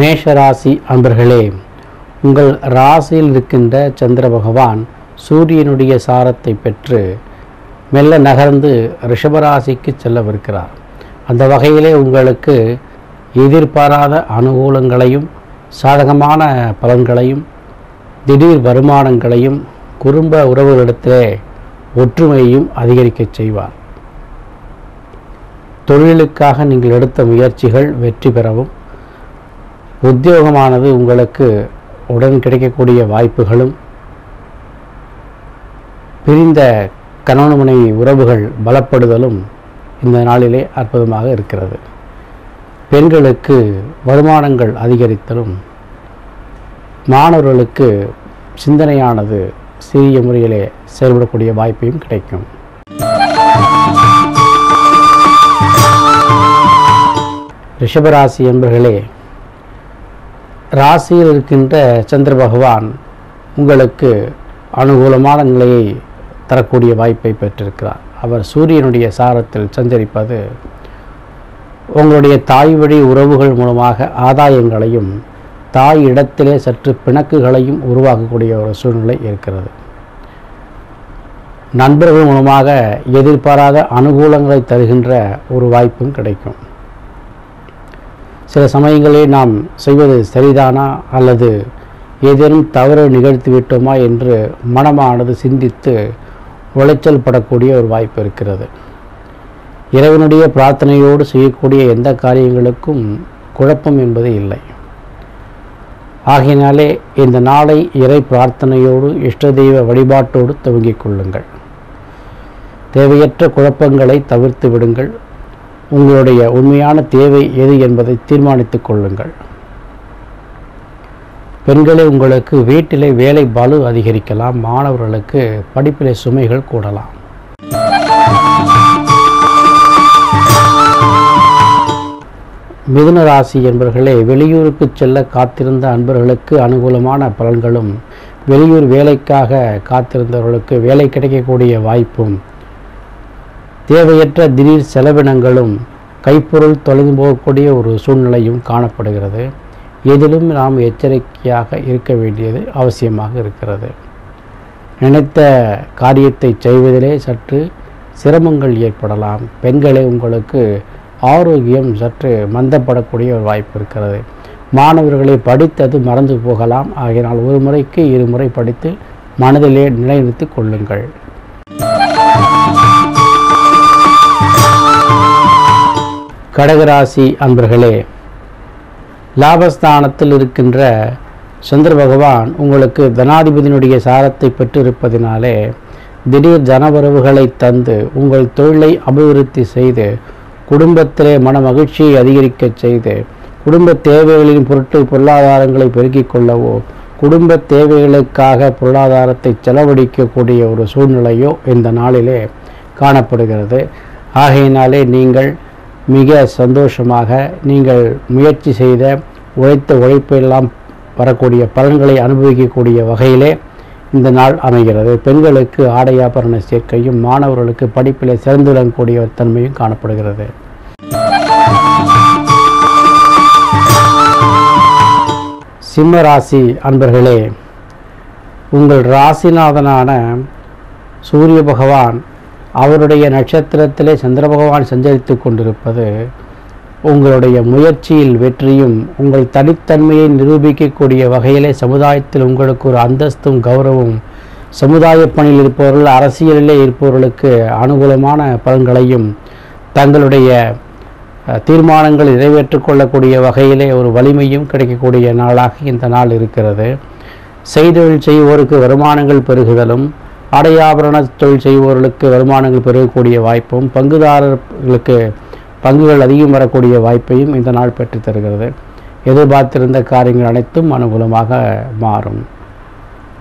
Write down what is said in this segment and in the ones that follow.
மேஷராசி அன்பர்களே உங்கள் ராசியில் இருக்கின்ற சந்திர பகவான் சூரியனுடைய சாரத்தை பெற்று மெல்ல நகர்ந்து ரிஷபராசிக்கு செல்லவிருக்கிறார். அந்த வகையிலே உங்களுக்கு எதிர்பாராத அனுகூலங்களையும் சாதகமான பலன்களையும் திடீர் வருமானங்களையும் குடும்ப உறவுகளிடத்திலே ஒற்றுமையையும் அதிகரிக்கச் செய்வார். தொழிலுக்காக நீங்கள் எடுத்த முயற்சிகள் வெற்றி பெறவும் உத்தியோகமானது உங்களுக்கு உடன் கிடைக்கக்கூடிய வாய்ப்புகளும் பிரிந்த கணவன் மனைவி உறவுகள் பலப்படுதலும் இந்த நாளிலே அற்புதமாக இருக்கிறது. பெண்களுக்கு வருமானங்கள் அதிகரித்தலும் மாணவர்களுக்கு சிந்தனையானது சிறிய முறையிலே செயல்படக்கூடிய வாய்ப்பையும் கிடைக்கும். ரிஷபராசி என்பர்களே ராசியில் இருக்கின்ற சந்திர பகவான் உங்களுக்கு அனுகூலமான நிலையை தரக்கூடிய வாய்ப்பை பெற்றிருக்கிறார். அவர் சூரியனுடைய சாரத்தில் சஞ்சரிப்பது உங்களுடைய தாய் வழி உறவுகள் மூலமாக ஆதாயங்களையும் தாய் இடத்திலே சற்று பிணக்குகளையும் உருவாக்கக்கூடிய ஒரு சூழ்நிலை இருக்கிறது. நண்பர்கள் மூலமாக எதிர்பாராத அனுகூலங்களை தருகின்ற ஒரு வாய்ப்பும் கிடைக்கும். சில சமயங்களில் நாம் செய்வது சரிதானா அல்லது ஏதேனும் தவறு நிகழ்த்தி விட்டோமா என்று மனமானது சிந்தித்து உளைச்சல் படக்கூடிய ஒரு வாய்ப்பு இருக்கிறது. இறைவனுடைய பிரார்த்தனையோடு செய்யக்கூடிய எந்த காரியங்களுக்கும் குழப்பம் என்பது இல்லை. ஆகையினாலே இந்த நாளை இறை பிரார்த்தனையோடு இஷ்ட தெய்வ வழிபாட்டோடு துவங்கிக் கொள்ளுங்கள். தேவையற்ற குழப்பங்களை தவிர்த்து விடுங்கள். உங்களுடைய உண்மையான தேவை எது என்பதை தீர்மானித்துக் கொள்ளுங்கள். பெண்களே உங்களுக்கு வீட்டிலே வேலை பளு அதிகரிக்கலாம். மாணவர்களுக்கு படிப்பிலே சுமைகள் கூடலாம். மிதுன ராசி என்பவர்களே வெளியூருக்கு செல்ல காத்திருந்த அன்பர்களுக்கு அனுகூலமான பலன்களும் வெளியூர் வேலைக்காக காத்திருந்தவர்களுக்கு வேலை கிடைக்கக்கூடிய வாய்ப்பும் தேவையற்ற திடீர் செலவினங்களும் கைப்பொருள் தொலைந்து போகக்கூடிய ஒரு சூழ்நிலையும் காணப்படுகிறது. எதிலும் நாம் எச்சரிக்கையாக இருக்க வேண்டியது அவசியமாக இருக்கிறது. நினைத்த காரியத்தை செய்வதிலே சற்று சிரமங்கள் ஏற்படலாம். பெண்களே உங்களுக்கு ஆரோக்கியம் சற்று மந்தப்படக்கூடிய ஒரு வாய்ப்பு இருக்கிறது. மாணவர்களை படித்தது மறந்து போகலாம். ஆகையினால் ஒரு முறைக்கு இருமுறை படித்து மனதிலே நிலைநிறுத்தி கொள்ளுங்கள். கடகராசி அன்பர்களே லாபஸ்தானத்தில் இருக்கின்ற சந்திர பகவான் உங்களுக்கு தனாதிபதியினுடைய சாரத்தை பெற்றிருப்பதினாலே திடீர் ஜனவரவுகளை தந்து உங்கள் தொழிலை அபிவிருத்தி செய்து குடும்பத்திலே மன மகிழ்ச்சியை அதிகரிக்கச் செய்து குடும்ப தேவைகளின் பொருட்டு பொருளாதாரங்களை பெருக்கிக் கொள்ளவோ குடும்ப தேவைகளுக்காக பொருளாதாரத்தை செலவழிக்கக்கூடிய ஒரு சூழ்நிலையோ இந்த நாளிலே காணப்படுகிறது. ஆகையினாலே நீங்கள் மிக சந்தோஷமாக நீங்கள் முயற்சி செய்த உழைத்த உழைப்பெல்லாம் வரக்கூடிய பலன்களை அனுபவிக்கக்கூடிய வகையிலே இந்த நாள் அமைகிறது. பெண்களுக்கு ஆடை ஆபரண சேர்க்கையும் மாணவர்களுக்கு படிப்பிலே சிறந்து விளங்கக்கூடிய தன்மையும் காணப்படுகிறது. சிம்ம ராசி அன்பர்களே உங்கள் ராசிநாதனான சூரிய பகவான் அவருடைய நட்சத்திரத்திலே சந்திர பகவான் சஞ்சரித்து கொண்டிருப்பது உங்களுடைய முயற்சியில் வெற்றியும் உங்கள் தனித்தன்மையை நிரூபிக்கக்கூடிய வகையிலே சமுதாயத்தில் உங்களுக்கு ஒரு அந்தஸ்தும் கௌரவம் சமுதாய பணியில் இருப்பவர்கள் அரசியலிலே இருப்பவர்களுக்கு அனுகூலமான பலன்களையும் தங்களுடைய தீர்மானங்கள் நிறைவேற்றுக்கொள்ளக்கூடிய வகையிலே ஒரு வலிமையும் கிடைக்கக்கூடிய நாளாக இந்த நாள் இருக்கிறது. செய்தொழில் செய்வோருக்கு வருமானங்கள் பெருகுதலும் ஆடையாபரண தொழில் செய்வோர்களுக்கு வருமானங்கள் பெருகக்கூடிய வாய்ப்பும் பங்குதாரர்களுக்கு பங்குகள் அதிகம் வரக்கூடிய வாய்ப்பையும் இந்த நாள் பெற்று தருகிறது. எதிர்பார்த்திருந்த காரியங்கள் அனைத்தும் அனுகூலமாக மாறும்.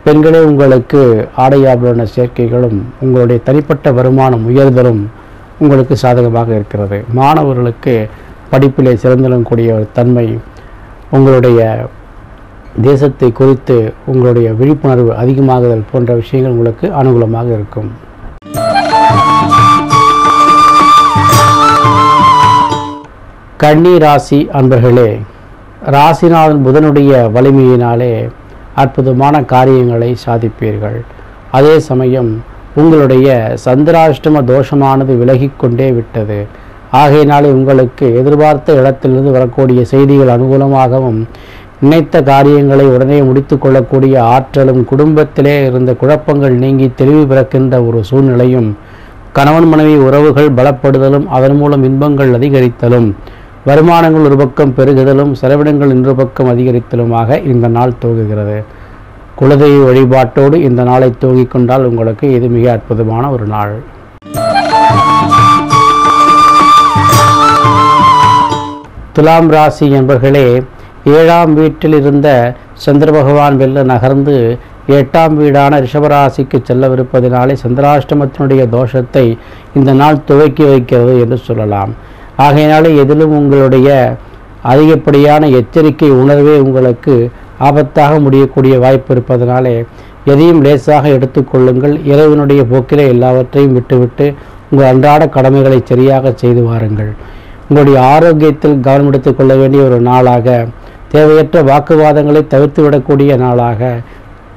பெண்களே உங்களுக்கு ஆடை ஆபரண சேர்க்கைகளும் உங்களுடைய தனிப்பட்ட வருமானம் உயர்தலும் உங்களுக்கு சாதகமாக இருக்கிறது. மாணவர்களுக்கு படிப்பிலே சிறந்திடக்கூடிய ஒரு தன்மை உங்களுடைய தேசத்தை குறித்து உங்களுடைய விழிப்புணர்வு அதிகமாகுதல் போன்ற விஷயங்கள் உங்களுக்கு அனுகூலமாக இருக்கும். கன்னி ராசி அன்பர்களே ராசிநாதன் புதனுடைய வலிமையினாலே அற்புதமான காரியங்களை சாதிப்பீர்கள். அதே சமயம் உங்களுடைய சந்திராஷ்டம தோஷமானது விலகிக்கொண்டே விட்டது. ஆகையினாலே உங்களுக்கு எதிர்பார்த்த இடத்திலிருந்து வரக்கூடிய செய்திகள் அனுகூலமாகவும் நினைத்த காரியங்களை உடனே முடித்து கொள்ளக்கூடிய ஆற்றலும் குடும்பத்திலே இருந்த குழப்பங்கள் நீங்கி தெளிவு பிறக்கின்ற ஒரு சூழ்நிலையும் கணவன் மனைவி உறவுகள் பலப்படுதலும் அதன் மூலம் இன்பங்கள் அதிகரித்தலும் வருமானங்கள் ஒரு பக்கம் பெருகுதலும் செலவினங்கள் இன்னொரு பக்கம் அதிகரித்தலுமாக இந்த நாள் துவங்குகிறது. குலதெய்வ வழிபாட்டோடு இந்த நாளை துவங்கிக் கொண்டால் உங்களுக்கு இது மிக அற்புதமான ஒரு நாள். துலாம் ராசி என்பர்களே ஏழாம் வீட்டில் இருந்த சந்திர பகவான் வெல்ல நகர்ந்து எட்டாம் வீடான ரிஷபராசிக்கு செல்லவிருப்பதினாலே சந்திராஷ்டமத்தினுடைய தோஷத்தை இந்த நாள் துவக்கி வைக்கிறது என்று சொல்லலாம். ஆகையினாலே எதிலும் உங்களுடைய அதிகப்படியான எச்சரிக்கை உணர்வே உங்களுக்கு ஆபத்தாக முடியக்கூடிய வாய்ப்பு இருப்பதனாலே எதையும் லேசாக எடுத்துக்கொள்ளுங்கள் இறைவனுடைய போக்கிலே எல்லாவற்றையும் விட்டுவிட்டு உங்கள் அன்றாட கடமைகளை சரியாக செய்து வாருங்கள். உங்களுடைய ஆரோக்கியத்தில் கவனம் எடுத்துக்கொள்ள வேண்டிய ஒரு நாளாக தேவையற்ற வாக்குவாதங்களை தவிர்த்துவிடக்கூடிய நாளாக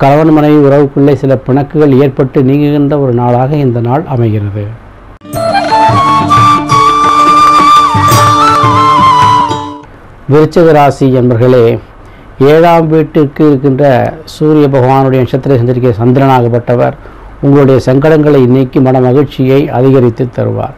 கணவன் மனைவி உறவுக்குள்ளே சில பிணக்குகள் ஏற்பட்டு நீங்குகின்ற ஒரு நாளாக இந்த நாள் அமைகிறது. விருச்சக ராசி என்பர்களே ஏழாம் வீட்டிற்கு இருக்கின்ற சூரிய பகவானுடைய நட்சத்திர சந்திரிக்கை சந்திரனாகப்பட்டவர் உங்களுடைய சங்கடங்களை நீக்கி மன மகிழ்ச்சியை அதிகரித்து தருவார்.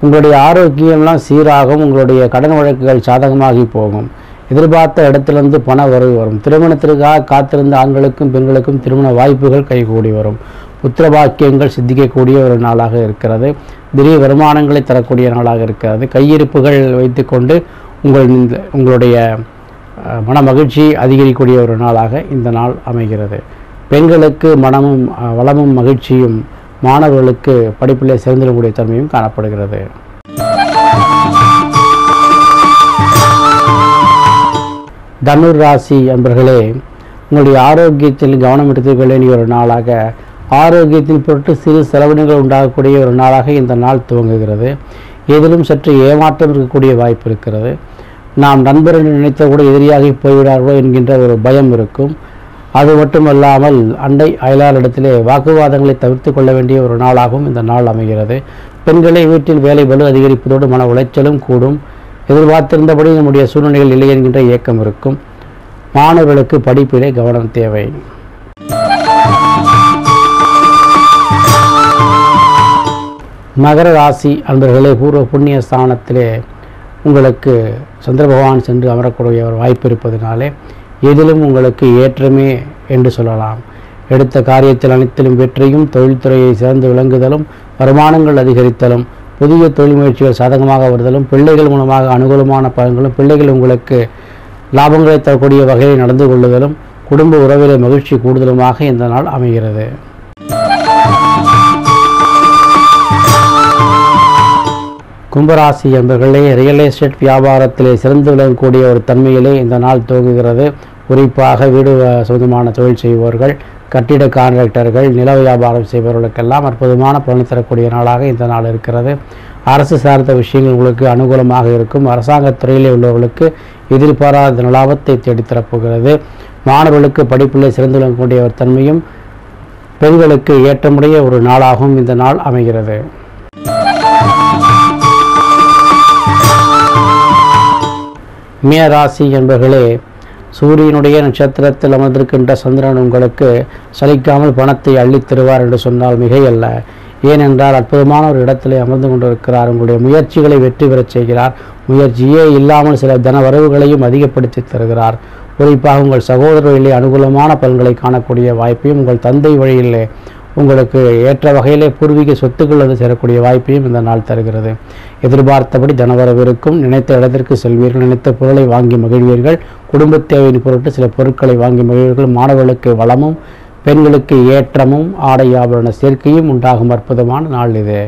உங்களுடைய ஆரோக்கியம்லாம் சீராகும் உங்களுடைய கடன் வழக்குகள் சாதகமாகி போகும். எதிர்பார்த்த இடத்திலிருந்து பண வரவு வரும். திருமணத்திற்காக காத்திருந்த ஆண்களுக்கும் பெண்களுக்கும் திருமண வாய்ப்புகள் கைகூடி வரும். புத்திர பாக்கியங்கள் சித்திக்கக்கூடிய ஒரு நாளாக இருக்கிறது. திடீர் வருமானங்களை தரக்கூடிய நாளாக இருக்கிறது. கையிருப்புகள் வைத்துக்கொண்டு உங்கள் இந்த உங்களுடைய மன மகிழ்ச்சி அதிகரிக்கக்கூடிய ஒரு நாளாக இந்த நாள் அமைகிறது. பெண்களுக்கு மனமும் வளமும் மகிழ்ச்சியும் மாணவர்களுக்கு படிப்பிலே சிறந்திடக்கூடிய தன்மையும் காணப்படுகிறது. தனுர் ராசி அன்பர்களே உங்களுடைய ஆரோக்கியத்தில் கவனம் எடுத்துக்கொள்ள வேண்டிய ஒரு நாளாக ஆரோக்கியத்தின் பொருட்டு சிறு செலவினங்கள் உண்டாகக்கூடிய ஒரு நாளாக இந்த நாள் துவங்குகிறது. எதிலும் சற்று ஏமாற்றம் இருக்கக்கூடிய வாய்ப்பு இருக்கிறது. நாம் நண்பர் என்று நினைத்த கூட எதிரியாகி போய்விடார்களோ என்கின்ற ஒரு பயம் இருக்கும். அது மட்டுமல்லாமல் அண்டை அயலாரிடத்திலே வாக்குவாதங்களை தவிர்த்து கொள்ள வேண்டிய ஒரு நாளாகவும் இந்த நாள் அமைகிறது. பெண்களை வீட்டில் வேலை பலு அதிகரிப்பதோடு மன உளைச்சலும் கூடும். எதிர்பார்த்திருந்தபடி நம்முடைய சூழ்நிலைகள் இல்லை என்கின்ற இயக்கம் இருக்கும். மாணவர்களுக்கு படிப்பிலே கவனம் தேவை. மகர ராசி அன்பர்களே பூர்வ புண்ணிய ஸ்தானத்திலே உங்களுக்கு சந்திர பகவான் சென்று அமரக்கூடிய ஒரு வாய்ப்பு இருப்பதனாலே எதிலும் உங்களுக்கு ஏற்றமே என்று சொல்லலாம். எடுத்த காரியத்தில் அனைத்திலும் வெற்றியும் தொழில்துறையை சிறந்து விளங்குதலும் வருமானங்கள் அதிகரித்தலும் புதிய தொழில் முயற்சிகள் சாதகமாக வருதலும் பிள்ளைகள் மூலமாக அனுகூலமான பலன்களும் பிள்ளைகள் உங்களுக்கு லாபங்களை தரக்கூடிய வகையில் நடந்து கொள்ளுதலும் குடும்ப உறவிலே மகிழ்ச்சி கூடுதலுமாக இந்த நாள் அமைகிறது. கும்பராசி என்பர்களே ரியல் எஸ்டேட் வியாபாரத்திலே சிறந்து விளங்கக்கூடிய ஒரு தன்மையிலே இந்த நாள் துவங்குகிறது. குறிப்பாக வீடு சொந்தமான தொழில் செய்பவர்கள் கட்டிட கான்ட்ராக்டர்கள் நில வியாபாரம் செய்பவர்களுக்கெல்லாம் அற்புதமான பலன் தரக்கூடிய நாளாக இந்த நாள் இருக்கிறது. அரசு சார்ந்த விஷயங்கள் உங்களுக்கு அனுகூலமாக இருக்கும். அரசாங்கத் துறையிலே உள்ளவர்களுக்கு எதிர்பாராத லாபத்தை தேடித்தரப்போகிறது மாணவர்களுக்கு படிப்பிலே சிறந்து விளங்கக்கூடிய ஒரு தன்மையும் பெண்களுக்கு ஏற்றமுடைய ஒரு நாளாகவும் இந்த நாள் அமைகிறது. மீனராசி என்பர்களே சூரியனுடைய நட்சத்திரத்தில் அமர்ந்திருக்கின்ற சந்திரன் உங்களுக்கு சலிக்காமல் பணத்தை அள்ளித் தருவார் என்று சொன்னால் மிகையல்ல. ஏனென்றால் அற்புதமான ஒரு இடத்திலே அமர்ந்து கொண்டிருக்கிறார். உங்களுடைய முயற்சிகளை வெற்றி பெறச் செய்கிறார். முயற்சியே இல்லாமல் சில தன வரவுகளையும் அதிகப்படுத்தி தருகிறார். குறிப்பாக உங்கள் சகோதரர்களிலே அனுகூலமான பலன்களை காணக்கூடிய வாய்ப்பையும் உங்கள் தந்தை வழியிலே உங்களுக்கு ஏற்ற வகையிலே பூர்வீக சொத்துக்கள் வந்து சேரக்கூடிய வாய்ப்பையும் இந்த நாள் தருகிறது. எதிர்பார்த்தபடி தனவரவு இருக்கும் நினைத்த இடத்திற்கு செல்வீர்கள் நினைத்த பொருளை வாங்கி மகிழ்வீர்கள் குடும்ப தேவையின் பொருட்டு சில பொருட்களை வாங்கி மகிழ்வீர்கள். மாணவர்களுக்கு வளமும் பெண்களுக்கு ஏற்றமும் ஆடை ஆபரண சேர்க்கையும் உண்டாகும் அற்புதமான நாள் இது.